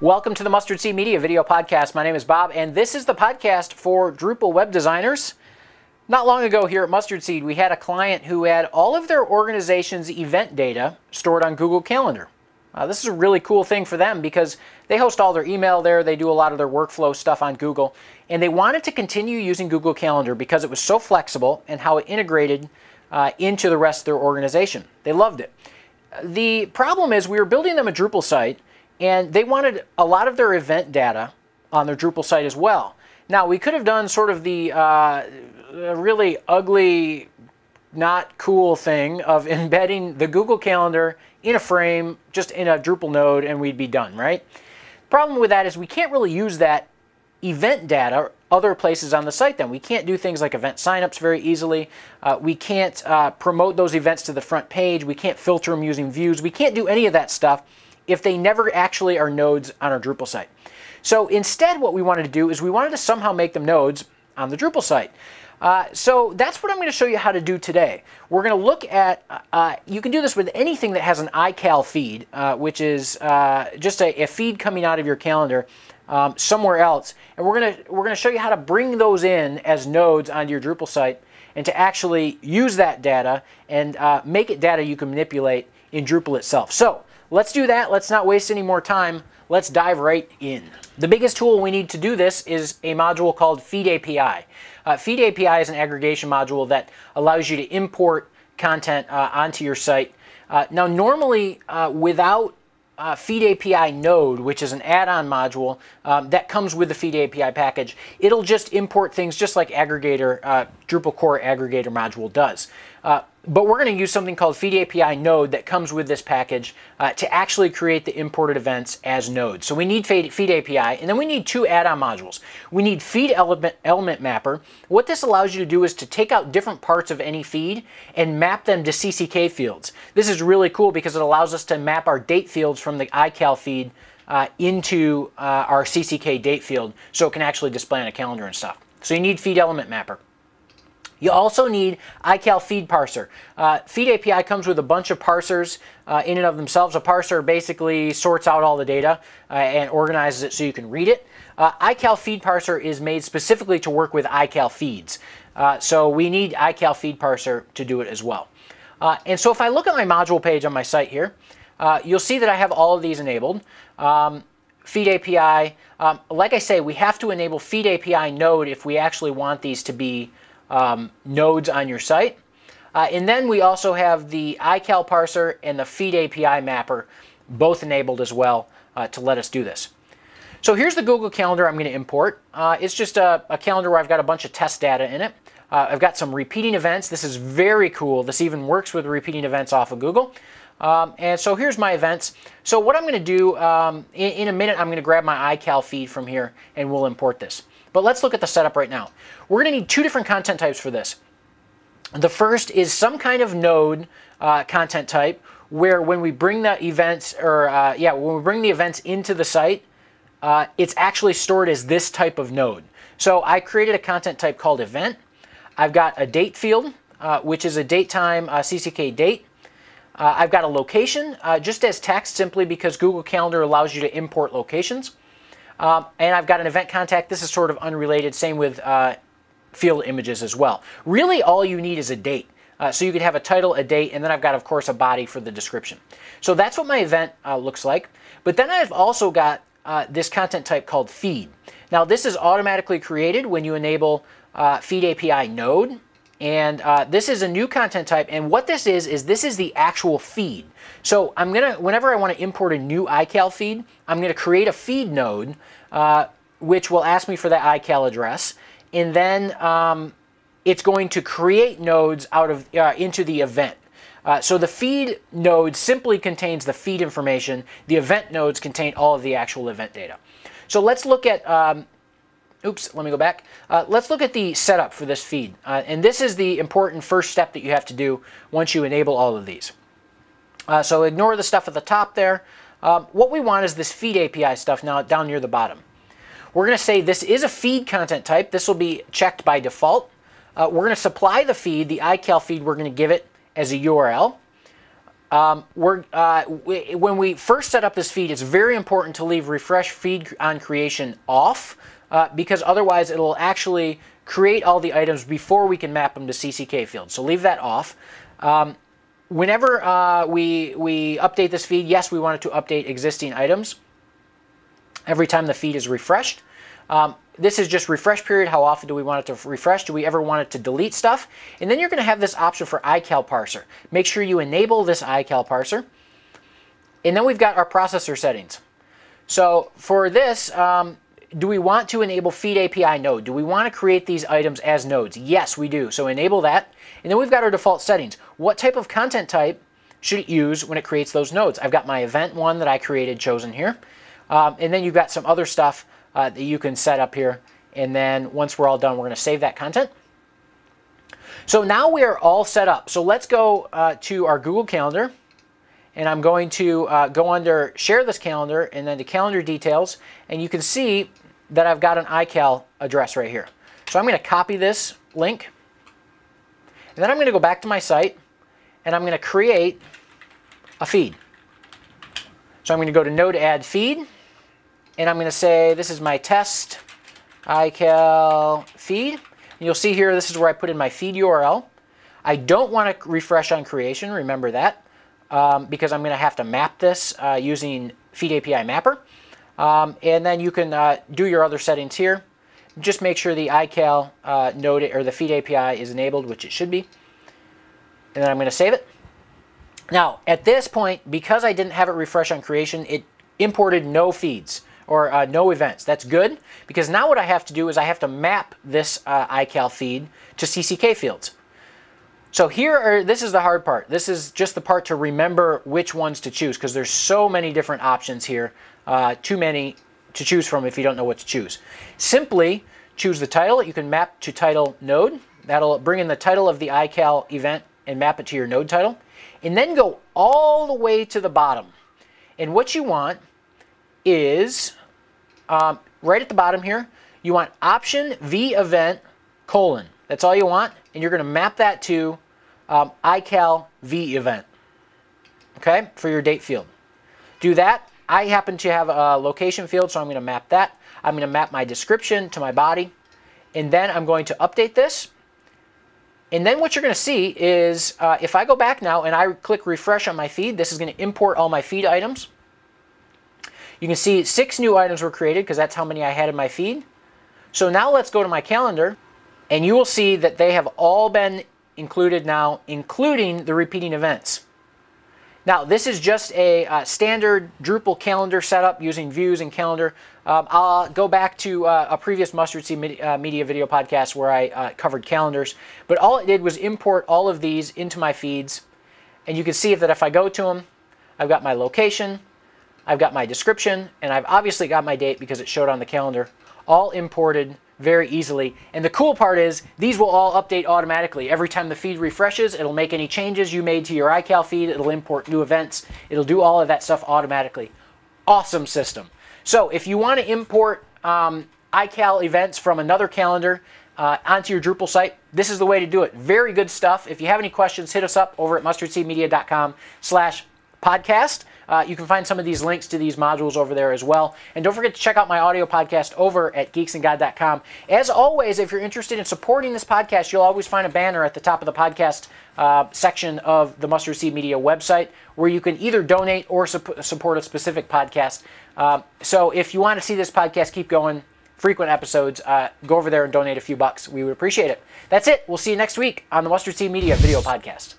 Welcome to the Mustard Seed Media video podcast. My name is Bob, and this is the podcast for Drupal web designers. Not long ago here at Mustard Seed, we had a client who had all of their organization's event data stored on Google Calendar. Uh, this is a really cool thing for them because they host all their email there, they do a lot of their workflow stuff on Google, and they wanted to continue using Google Calendar because it was so flexible and how it integrated uh, into the rest of their organization. They loved it. The problem is we were building them a Drupal site and they wanted a lot of their event data on their Drupal site as well. Now, we could have done sort of the uh, really ugly, not cool thing of embedding the Google Calendar in a frame, just in a Drupal node, and we'd be done, right? Problem with that is we can't really use that event data other places on the site then. We can't do things like event signups very easily. Uh, we can't uh, promote those events to the front page. We can't filter them using views. We can't do any of that stuff if they never actually are nodes on our Drupal site. So instead what we wanted to do is we wanted to somehow make them nodes on the Drupal site. Uh, so that's what I'm going to show you how to do today. We're going to look at, uh, you can do this with anything that has an iCal feed, uh, which is uh, just a, a, feed coming out of your calendar um, somewhere else. And we're going to we're going to show you how to bring those in as nodes onto your Drupal site and to actually use that data and uh, make it data you can manipulate in Drupal itself. So Let's do that. Let's not waste any more time. Let's dive right in. The biggest tool we need to do this is a module called Feed API. Uh, Feed API is an aggregation module that allows you to import content uh, onto your site. Uh, now, normally, uh, without uh, Feed API node, which is an add-on module um, that comes with the Feed API package, it'll just import things just like aggregator, uh, Drupal core aggregator module does. Uh, but we're going to use something called Feed API node that comes with this package uh, to actually create the imported events as nodes. So we need Feed, API, and then we need two add-on modules. We need Feed element, element Mapper. What this allows you to do is to take out different parts of any feed and map them to CCK fields. This is really cool because it allows us to map our date fields from the iCal feed uh, into uh, our CCK date field so it can actually display on a calendar and stuff. So you need Feed Element Mapper. You also need iCal feed parser. Uh, feed API comes with a bunch of parsers uh, in and of themselves. A parser basically sorts out all the data uh, and organizes it so you can read it. Uh, iCal feed parser is made specifically to work with iCal feeds. Uh, so we need iCal feed parser to do it as well. Uh, and so if I look at my module page on my site here, you'll see that I have all of these enabled. Um, Feed API, um, like I say, we have to enable Feed API node if we actually want these to be um, nodes on your site. Uh, and then we also have the iCal parser and the feed API mapper both enabled as well uh, to let us do this. So here's the Google Calendar I'm going to import. Uh, it's just a, a, calendar where I've got a bunch of test data in it. Uh, I've got some repeating events. This is very cool. This even works with repeating events off of Google. Um, and so here's my events. So what I'm going to do, um, in, in, a minute, I'm going to grab my iCal feed from here and we'll import this. But let's look at the setup right now. We're going to need two different content types for this. The first is some kind of node uh, content type where when we bring the events, or uh, yeah, when we bring the events into the site, uh, it's actually stored as this type of node. So I created a content type called event. I've got a date field, uh, which is a date time uh, CCK date. Uh, I've got a location, just as text, simply because Google Calendar allows you to import locations. Um, and I've got an event contact. This is sort of unrelated. Same with uh, field images as well. Really, all you need is a date. Uh, so you could have a title, a date, and then I've got, of course, a body for the description. So that's what my event uh, looks like. But then I've also got uh, this content type called feed. Now, this is automatically created when you enable uh, Feed API node. And uh, this is a new content type. And what this is, is this is the actual feed. So I'm to, whenever I want to import a new iCal feed, I'm to create a feed node, uh, which will ask me for that iCal address. And then um, it's going to create nodes out of uh, into the event. Uh, so the feed node simply contains the feed information. The event nodes contain all of the actual event data. So let's look at um, Oops, let me go back. Uh, let's look at the setup for this feed. Uh, and this is the important first step that you have to do once you enable all of these. Uh, so ignore the stuff at the top there. Um, what we want is this feed API stuff now down near the bottom. We're going to say this is a feed content type. This will be checked by default. Uh, we're going to supply the feed, the iCal feed, we're going to give it as a URL. Um, we're, uh, we, when we first set up this feed, it's very important to leave refresh feed on creation off uh, because otherwise it'll actually create all the items before we can map them to CCK fields. So leave that off. Um, whenever uh, we, we update this feed, yes, we want it to update existing items every time the feed is refreshed. Um, this is just refresh period. How often do we want it to refresh? Do we ever want it to delete stuff? And then you're going to have this option for iCal parser. Make sure you enable this iCal parser. And then we've got our processor settings. So for this, um, do we want to enable feed API node? Do we want to create these items as nodes? Yes, we do. So enable that. And then we've got our default settings. What type of content type should it use when it creates those nodes? I've got my event one that I created chosen here. Um, and then you've got some other stuff uh, that you can set up here. And then once we're all done, we're going to save that content. So now we are all set up. So let's go uh, to our Google Calendar. And I'm going to uh, go under Share this calendar and then to Calendar Details. And you can see that I've got an iCal address right here. So I'm going to copy this link. And then I'm going to go back to my site. And I'm going to create a feed. So I'm going to go to Node Add Feed and I'm going to say this is my test iCal feed. And you'll see here this is where I put in my feed URL. I don't want to refresh on creation, remember that, um, because I'm going to have to map this uh, using Feed API Mapper. Um, and then you can uh, do your other settings here. Just make sure the iCal uh, node or the Feed API is enabled, which it should be. And then I'm going to save it. Now, at this point, because I didn't have it refresh on creation, it imported no feeds or uh, no events. That's good because now what I have to do is I have to map this uh, iCal feed to CCK fields. So here are, this is the hard part. This is just the part to remember which ones to choose because there's so many different options here. Uh, too many to choose from if you don't know what to choose. Simply choose the title. You can map to title node. That'll bring in the title of the iCal event and map it to your node title. And then go all the way to the bottom. And what you want is um, right at the bottom here, you want option v event colon. That's all you want, and you're going to map that to um, iCal v event, okay, for your date field. Do that. I happen to have a location field, so I'm going to map that. I'm going to map my description to my body, and then I'm going to update this. And then what you're going to see is uh, if I go back now and I click refresh on my feed, this is going to import all my feed items. You can see six new items were created because that's how many I had in my feed. So now let's go to my calendar and you will see that they have all been included now, including the repeating events. Now, this is just a uh, standard Drupal calendar setup using views and calendar. Um, I'll go back to uh, a previous Mustard Seed media, uh, media video podcast where I uh, covered calendars. But all it did was import all of these into my feeds. And you can see that if I go to them, I've got my location, I've got my description, and I've obviously got my date because it showed on the calendar, all imported very easily. And the cool part is these will all update automatically. Every time the feed refreshes, it'll make any changes you made to your iCal feed, it'll import new events, it'll do all of that stuff automatically. Awesome system. So if you want to import um, iCal events from another calendar uh, onto your Drupal site, this is the way to do it. Very good stuff. If you have any questions, hit us up over at mustardseedmedia.com slash podcast. Uh, you can find some of these links to these modules over there as well. And don't forget to check out my audio podcast over at geeksandgod.com. As always, if you're interested in supporting this podcast, you'll always find a banner at the top of the podcast uh, section of the Mustard Seed Media website where you can either donate or su- support a specific podcast. Uh, so if you want to see this podcast keep going, frequent episodes, uh, go over there and donate a few bucks. We would appreciate it. That's it. We'll see you next week on the Mustard Seed Media video podcast.